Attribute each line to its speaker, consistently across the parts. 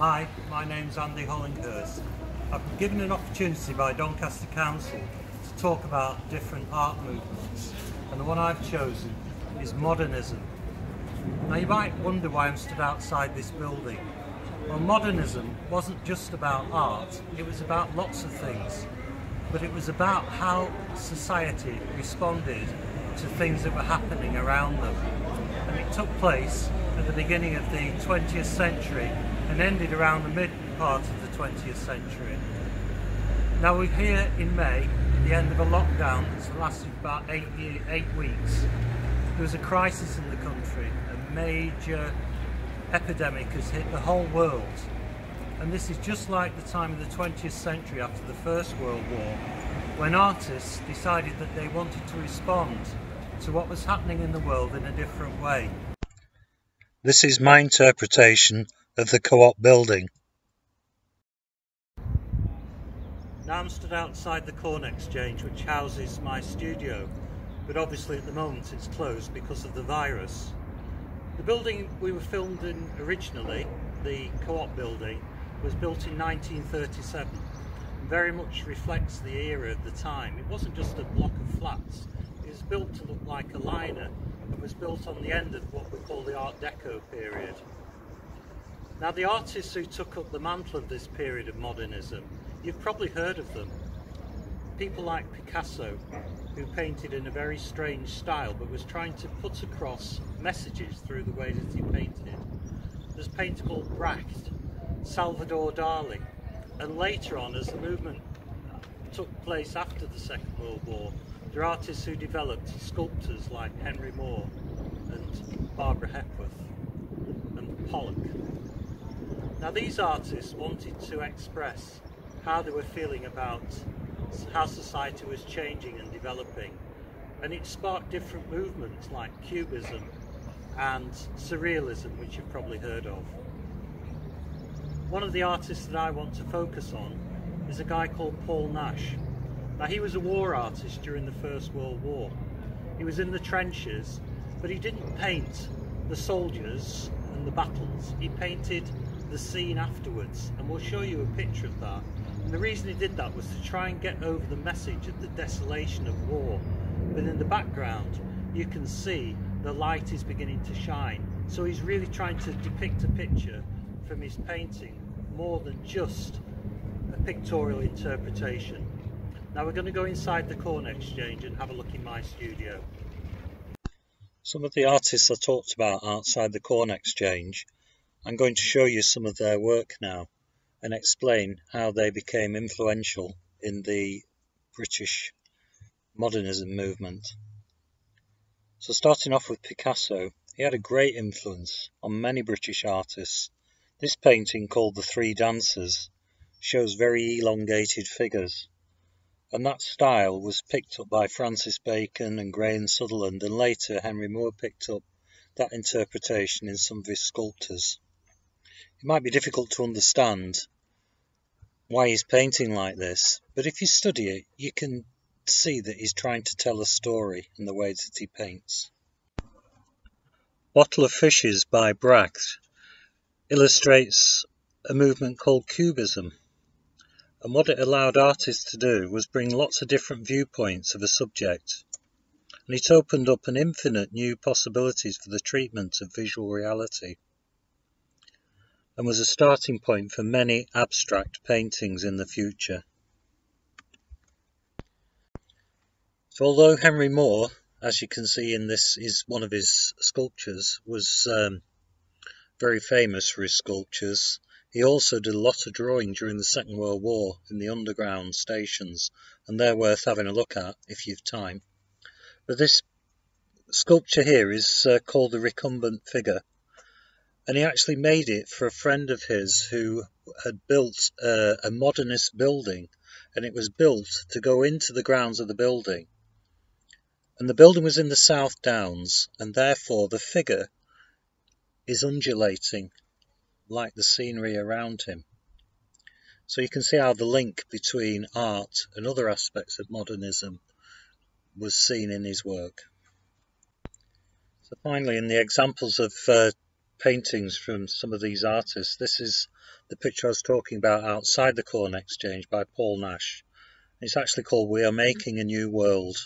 Speaker 1: Hi, my name's Andy Hollinghurst. I've been given an opportunity by Doncaster Council to talk about different art movements and the one I've chosen is modernism. Now you might wonder why I'm stood outside this building. Well modernism wasn't just about art, it was about lots of things but it was about how society responded to things that were happening around them. And it took place at the beginning of the 20th century and ended around the mid part of the 20th century. Now we're here in May, at the end of a lockdown that's lasted about eight, year, eight weeks. There was a crisis in the country, a major epidemic has hit the whole world and this is just like the time of the 20th century after the First World War when artists decided that they wanted to respond to what was happening in the world in a different way.
Speaker 2: This is my interpretation of the Co-op building.
Speaker 1: Now I'm stood outside the Corn Exchange which houses my studio but obviously at the moment it's closed because of the virus. The building we were filmed in originally, the Co-op building, was built in 1937 and very much reflects the era of the time. It wasn't just a block of flats, it was built to look like a liner and was built on the end of what we call the Art Deco period. Now the artists who took up the mantle of this period of modernism, you've probably heard of them. People like Picasso, who painted in a very strange style but was trying to put across messages through the way that he painted. There's a painter called Braque, Salvador Dali. And later on, as the movement took place after the Second World War, there are artists who developed sculptors like Henry Moore and Barbara Hepworth and Pollock. Now these artists wanted to express how they were feeling about how society was changing and developing and it sparked different movements like Cubism and Surrealism which you've probably heard of. One of the artists that I want to focus on is a guy called Paul Nash. Now he was a war artist during the First World War. He was in the trenches, but he didn't paint the soldiers and the battles. He painted the scene afterwards, and we'll show you a picture of that. And the reason he did that was to try and get over the message of the desolation of war. But in the background, you can see the light is beginning to shine. So he's really trying to depict a picture from his painting more than just a pictorial interpretation. Now we're going to go inside the Corn Exchange and have a look in my studio.
Speaker 2: Some of the artists I talked about outside the Corn Exchange, I'm going to show you some of their work now and explain how they became influential in the British modernism movement. So starting off with Picasso, he had a great influence on many British artists this painting, called The Three Dancers, shows very elongated figures, and that style was picked up by Francis Bacon and Graham Sutherland, and later Henry Moore picked up that interpretation in some of his sculptures. It might be difficult to understand why he's painting like this, but if you study it, you can see that he's trying to tell a story in the way that he paints. Bottle of Fishes by Braque illustrates a movement called Cubism. And what it allowed artists to do was bring lots of different viewpoints of a subject. And it opened up an infinite new possibilities for the treatment of visual reality and was a starting point for many abstract paintings in the future. So although Henry Moore, as you can see in this is one of his sculptures, was um, very famous for his sculptures. He also did a lot of drawing during the Second World War in the underground stations, and they're worth having a look at if you've time. But this sculpture here is uh, called the recumbent figure, and he actually made it for a friend of his who had built uh, a modernist building, and it was built to go into the grounds of the building. And the building was in the South Downs, and therefore the figure is undulating like the scenery around him. So you can see how the link between art and other aspects of modernism was seen in his work. So finally, in the examples of uh, paintings from some of these artists. This is the picture I was talking about outside the Corn Exchange by Paul Nash. It's actually called We Are Making a New World.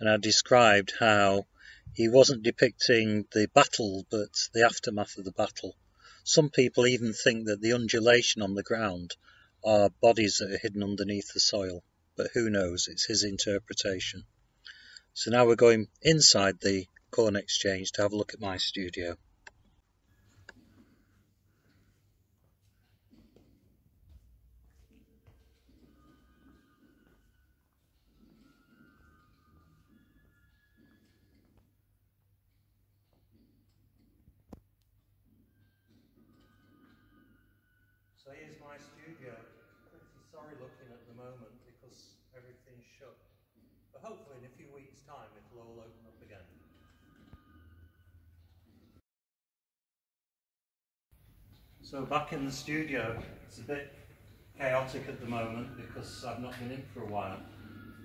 Speaker 2: And I described how he wasn't depicting the battle, but the aftermath of the battle. Some people even think that the undulation on the ground are bodies that are hidden underneath the soil, but who knows? It's his interpretation. So now we're going inside the Corn Exchange to have a look at my studio.
Speaker 1: So here's my studio. Pretty sorry looking at the moment because everything's shut. But hopefully in a few weeks' time it'll all open up again. So back in the studio, it's a bit chaotic at the moment because I've not been in for a while.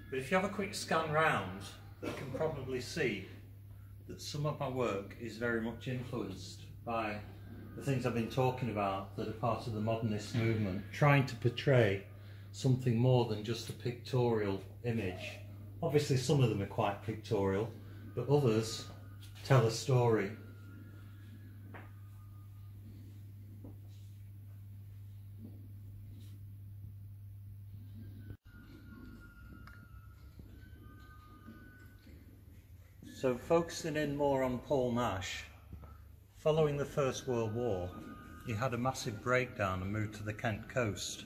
Speaker 1: But if you have a quick scan round, you can probably see that some of my work is very much influenced by the things I've been talking about that are part of the modernist movement, trying to portray something more than just a pictorial image. Obviously, some of them are quite pictorial, but others tell a story. So, focusing in more on Paul Nash, following the First World War, he had a massive breakdown and moved to the Kent coast.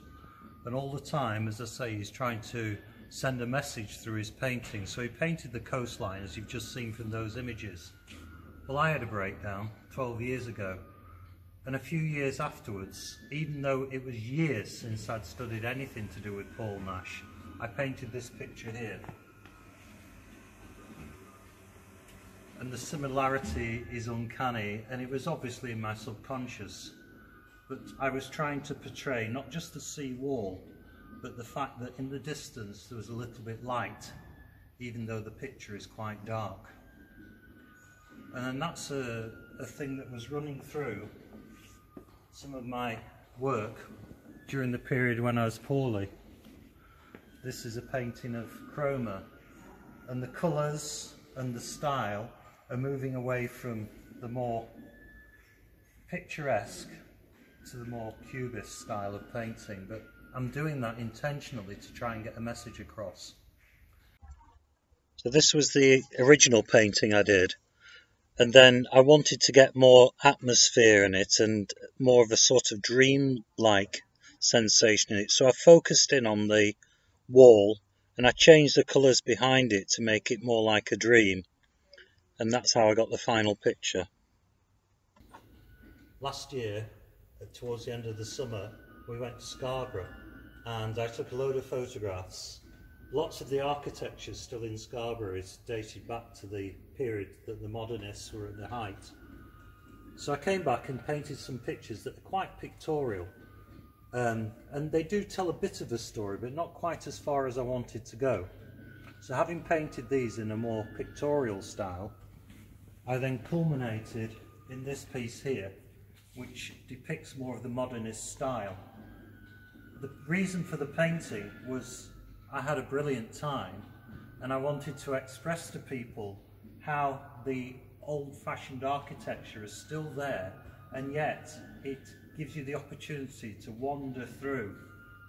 Speaker 1: And all the time, as I say, he's trying to send a message through his painting. So he painted the coastline, as you've just seen from those images. Well, I had a breakdown 12 years ago. And a few years afterwards, even though it was years since I'd studied anything to do with Paul Nash, I painted this picture here. and the similarity is uncanny and it was obviously in my subconscious but I was trying to portray not just the sea wall but the fact that in the distance there was a little bit light even though the picture is quite dark. And then that's a, a thing that was running through some of my work during the period when I was poorly. This is a painting of Cromer and the colours and the style are moving away from the more picturesque to the more cubist style of painting, but I'm doing that intentionally to try and get a message across.
Speaker 2: So this was the original painting I did, and then I wanted to get more atmosphere in it and more of a sort of dream-like sensation in it. So I focused in on the wall and I changed the colours behind it to make it more like a dream and that's how I got the final picture.
Speaker 1: Last year, towards the end of the summer, we went to Scarborough and I took a load of photographs. Lots of the architecture still in Scarborough is dated back to the period that the modernists were at their height. So I came back and painted some pictures that are quite pictorial. Um, and they do tell a bit of a story, but not quite as far as I wanted to go. So having painted these in a more pictorial style, I then culminated in this piece here, which depicts more of the modernist style. The reason for the painting was I had a brilliant time and I wanted to express to people how the old-fashioned architecture is still there and yet it gives you the opportunity to wander through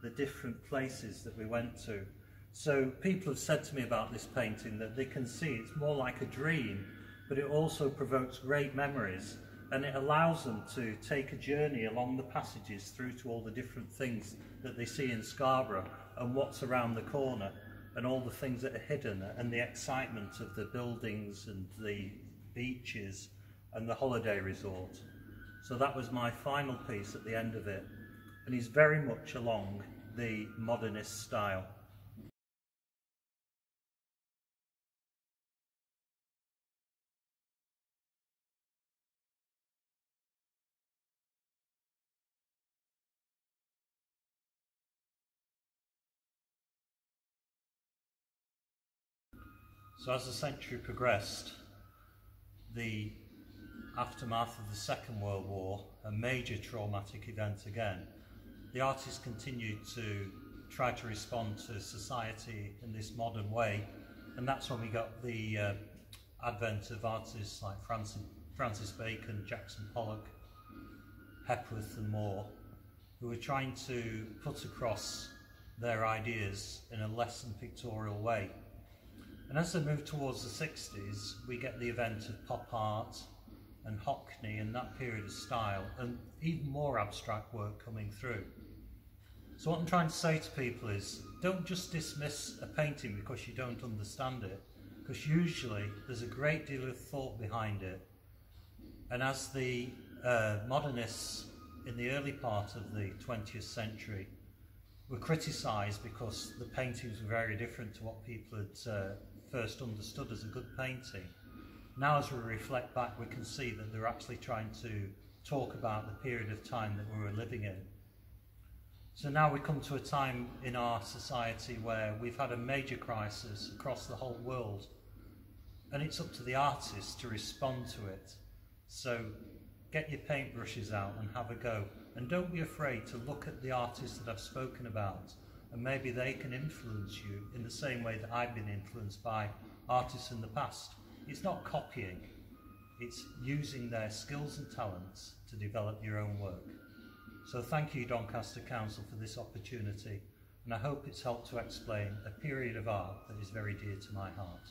Speaker 1: the different places that we went to. So people have said to me about this painting that they can see it's more like a dream but it also provokes great memories and it allows them to take a journey along the passages through to all the different things that they see in Scarborough and what's around the corner and all the things that are hidden and the excitement of the buildings and the beaches and the holiday resort. So that was my final piece at the end of it and he's very much along the modernist style. So as the century progressed, the aftermath of the Second World War, a major traumatic event again, the artists continued to try to respond to society in this modern way, and that's when we got the uh, advent of artists like Francis, Francis Bacon, Jackson Pollock, Hepworth, and Moore, who were trying to put across their ideas in a less than pictorial way. And as they move towards the 60s, we get the event of pop art and Hockney and that period of style, and even more abstract work coming through. So, what I'm trying to say to people is don't just dismiss a painting because you don't understand it, because usually there's a great deal of thought behind it. And as the uh, modernists in the early part of the 20th century were criticised because the paintings were very different to what people had uh, first understood as a good painting. Now, as we reflect back, we can see that they're actually trying to talk about the period of time that we were living in. So now we come to a time in our society where we've had a major crisis across the whole world, and it's up to the artists to respond to it. So get your paintbrushes out and have a go. And don't be afraid to look at the artists that I've spoken about, and maybe they can influence you in the same way that I've been influenced by artists in the past. It's not copying, it's using their skills and talents to develop your own work. So thank you, Doncaster Council, for this opportunity, and I hope it's helped to explain a period of art that is very dear to my heart.